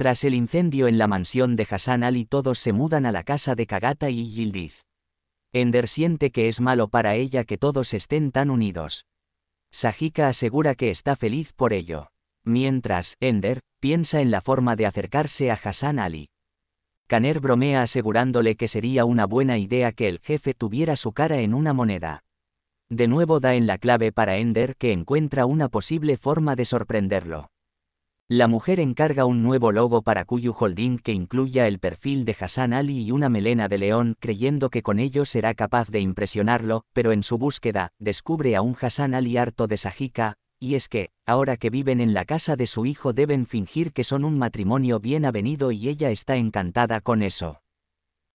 Tras el incendio en la mansión de Hassan Ali todos se mudan a la casa de Kagata y Yildiz. Ender siente que es malo para ella que todos estén tan unidos. Sajika asegura que está feliz por ello. Mientras, Ender, piensa en la forma de acercarse a Hassan Ali. Kaner bromea asegurándole que sería una buena idea que el jefe tuviera su cara en una moneda. De nuevo da en la clave para Ender que encuentra una posible forma de sorprenderlo. La mujer encarga un nuevo logo para Kuyu Holding que incluya el perfil de Hassan Ali y una melena de león creyendo que con ello será capaz de impresionarlo, pero en su búsqueda, descubre a un Hassan Ali harto de Sajika, y es que, ahora que viven en la casa de su hijo deben fingir que son un matrimonio bien avenido y ella está encantada con eso.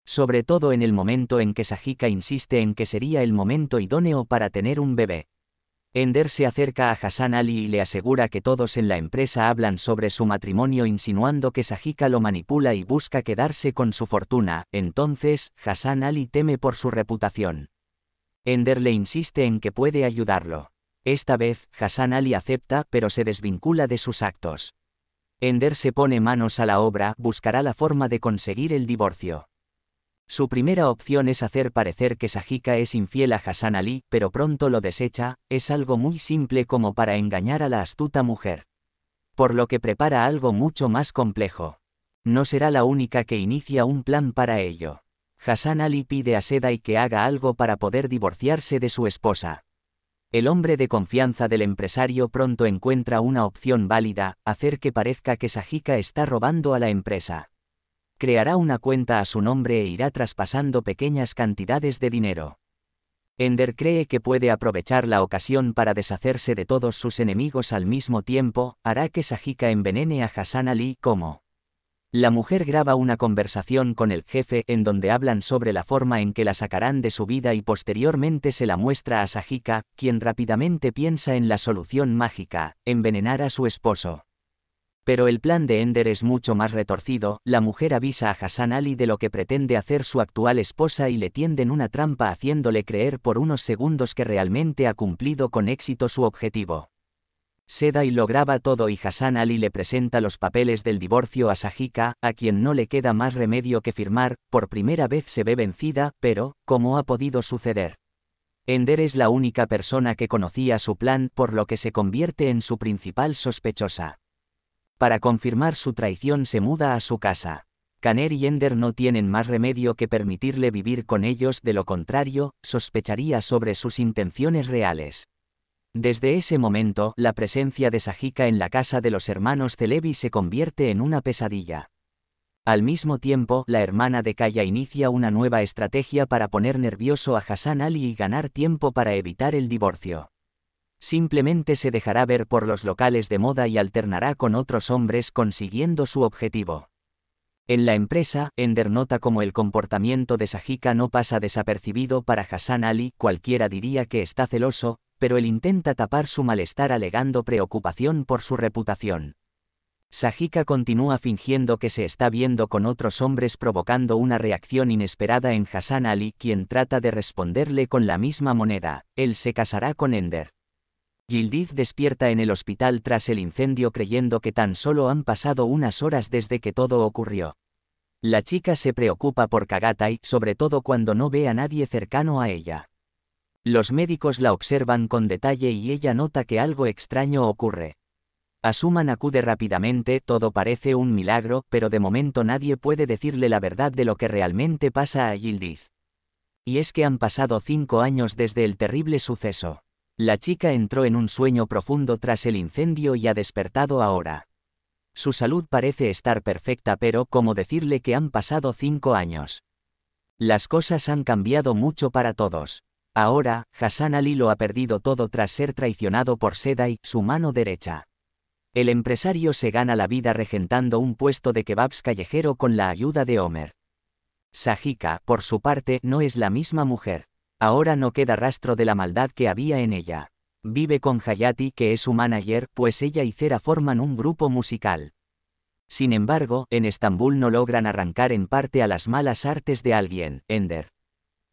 Sobre todo en el momento en que Sajika insiste en que sería el momento idóneo para tener un bebé. Ender se acerca a Hassan Ali y le asegura que todos en la empresa hablan sobre su matrimonio insinuando que Sajika lo manipula y busca quedarse con su fortuna, entonces, Hassan Ali teme por su reputación. Ender le insiste en que puede ayudarlo. Esta vez, Hassan Ali acepta pero se desvincula de sus actos. Ender se pone manos a la obra, buscará la forma de conseguir el divorcio. Su primera opción es hacer parecer que Sajika es infiel a Hassan Ali, pero pronto lo desecha, es algo muy simple como para engañar a la astuta mujer. Por lo que prepara algo mucho más complejo. No será la única que inicia un plan para ello. Hassan Ali pide a Sedai que haga algo para poder divorciarse de su esposa. El hombre de confianza del empresario pronto encuentra una opción válida, hacer que parezca que Sajika está robando a la empresa creará una cuenta a su nombre e irá traspasando pequeñas cantidades de dinero. Ender cree que puede aprovechar la ocasión para deshacerse de todos sus enemigos al mismo tiempo, hará que Sajika envenene a Hassan Ali como. La mujer graba una conversación con el jefe en donde hablan sobre la forma en que la sacarán de su vida y posteriormente se la muestra a Sajika, quien rápidamente piensa en la solución mágica, envenenar a su esposo. Pero el plan de Ender es mucho más retorcido, la mujer avisa a Hassan Ali de lo que pretende hacer su actual esposa y le tienden una trampa haciéndole creer por unos segundos que realmente ha cumplido con éxito su objetivo. Sedai lo graba todo y Hassan Ali le presenta los papeles del divorcio a Sajika, a quien no le queda más remedio que firmar, por primera vez se ve vencida, pero, ¿cómo ha podido suceder? Ender es la única persona que conocía su plan por lo que se convierte en su principal sospechosa. Para confirmar su traición se muda a su casa. Kaner y Ender no tienen más remedio que permitirle vivir con ellos, de lo contrario, sospecharía sobre sus intenciones reales. Desde ese momento, la presencia de Sajika en la casa de los hermanos Celebi se convierte en una pesadilla. Al mismo tiempo, la hermana de Kaya inicia una nueva estrategia para poner nervioso a Hassan Ali y ganar tiempo para evitar el divorcio simplemente se dejará ver por los locales de moda y alternará con otros hombres consiguiendo su objetivo. En la empresa, Ender nota como el comportamiento de Sajika no pasa desapercibido para Hassan Ali, cualquiera diría que está celoso, pero él intenta tapar su malestar alegando preocupación por su reputación. Sajika continúa fingiendo que se está viendo con otros hombres provocando una reacción inesperada en Hassan Ali, quien trata de responderle con la misma moneda, él se casará con Ender. Gildiz despierta en el hospital tras el incendio creyendo que tan solo han pasado unas horas desde que todo ocurrió. La chica se preocupa por Kagatai, sobre todo cuando no ve a nadie cercano a ella. Los médicos la observan con detalle y ella nota que algo extraño ocurre. Asuman acude rápidamente, todo parece un milagro, pero de momento nadie puede decirle la verdad de lo que realmente pasa a Gildiz. Y es que han pasado cinco años desde el terrible suceso. La chica entró en un sueño profundo tras el incendio y ha despertado ahora. Su salud parece estar perfecta pero ¿cómo decirle que han pasado cinco años? Las cosas han cambiado mucho para todos. Ahora, Hassan Ali lo ha perdido todo tras ser traicionado por Sedai, su mano derecha. El empresario se gana la vida regentando un puesto de kebabs callejero con la ayuda de Homer. Sajika, por su parte, no es la misma mujer. Ahora no queda rastro de la maldad que había en ella. Vive con Hayati, que es su manager, pues ella y Cera forman un grupo musical. Sin embargo, en Estambul no logran arrancar en parte a las malas artes de alguien, Ender.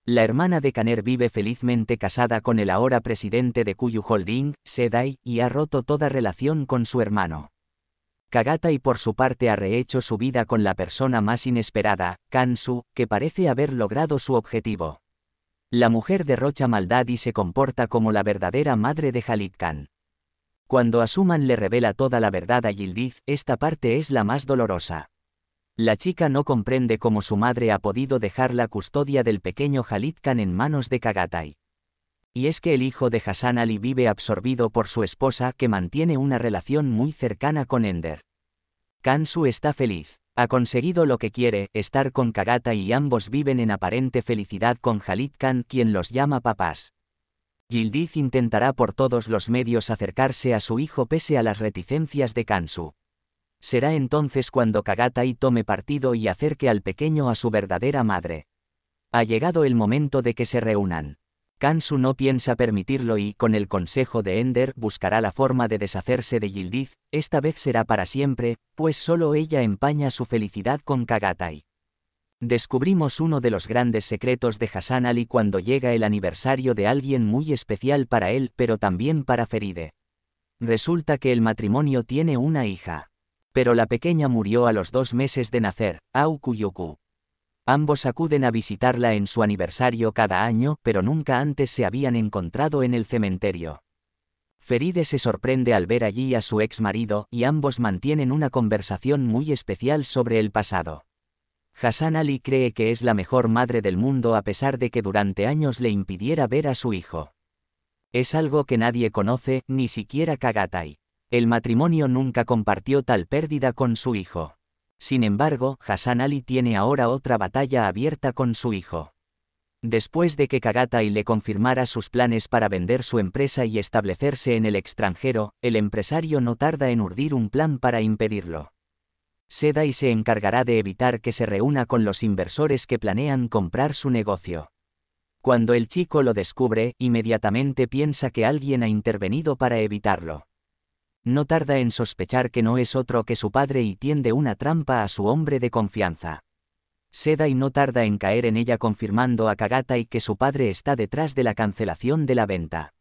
La hermana de Kaner vive felizmente casada con el ahora presidente de Kuyu Holding, Sedai, y ha roto toda relación con su hermano. Kagatai por su parte ha rehecho su vida con la persona más inesperada, Kansu, que parece haber logrado su objetivo. La mujer derrocha maldad y se comporta como la verdadera madre de Halit Khan. Cuando Asuman le revela toda la verdad a Yildiz, esta parte es la más dolorosa. La chica no comprende cómo su madre ha podido dejar la custodia del pequeño Halit Khan en manos de Kagatai. Y es que el hijo de Hassan Ali vive absorbido por su esposa que mantiene una relación muy cercana con Ender. Kansu está feliz. Ha conseguido lo que quiere, estar con Kagata y ambos viven en aparente felicidad con Khalid Khan, quien los llama papás. Yildiz intentará por todos los medios acercarse a su hijo pese a las reticencias de Kansu. Será entonces cuando Kagatai tome partido y acerque al pequeño a su verdadera madre. Ha llegado el momento de que se reúnan. Kansu no piensa permitirlo y, con el consejo de Ender, buscará la forma de deshacerse de Yildiz, esta vez será para siempre, pues solo ella empaña su felicidad con Kagatai. Descubrimos uno de los grandes secretos de Hassan Ali cuando llega el aniversario de alguien muy especial para él pero también para Feride. Resulta que el matrimonio tiene una hija. Pero la pequeña murió a los dos meses de nacer, Aukuyuku. Ambos acuden a visitarla en su aniversario cada año, pero nunca antes se habían encontrado en el cementerio. Feride se sorprende al ver allí a su ex marido, y ambos mantienen una conversación muy especial sobre el pasado. Hassan Ali cree que es la mejor madre del mundo a pesar de que durante años le impidiera ver a su hijo. Es algo que nadie conoce, ni siquiera Kagatai. El matrimonio nunca compartió tal pérdida con su hijo. Sin embargo, Hassan Ali tiene ahora otra batalla abierta con su hijo. Después de que Kagatai le confirmara sus planes para vender su empresa y establecerse en el extranjero, el empresario no tarda en urdir un plan para impedirlo. Sedai se encargará de evitar que se reúna con los inversores que planean comprar su negocio. Cuando el chico lo descubre, inmediatamente piensa que alguien ha intervenido para evitarlo no tarda en sospechar que no es otro que su padre y tiende una trampa a su hombre de confianza. Sedai no tarda en caer en ella confirmando a Kagatai que su padre está detrás de la cancelación de la venta.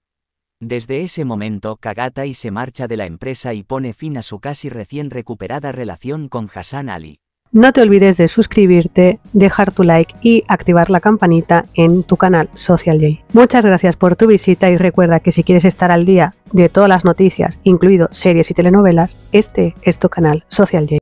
Desde ese momento Kagatai se marcha de la empresa y pone fin a su casi recién recuperada relación con Hassan Ali. No te olvides de suscribirte, dejar tu like y activar la campanita en tu canal Social J. Muchas gracias por tu visita y recuerda que si quieres estar al día de todas las noticias, incluido series y telenovelas, este es tu canal Social J.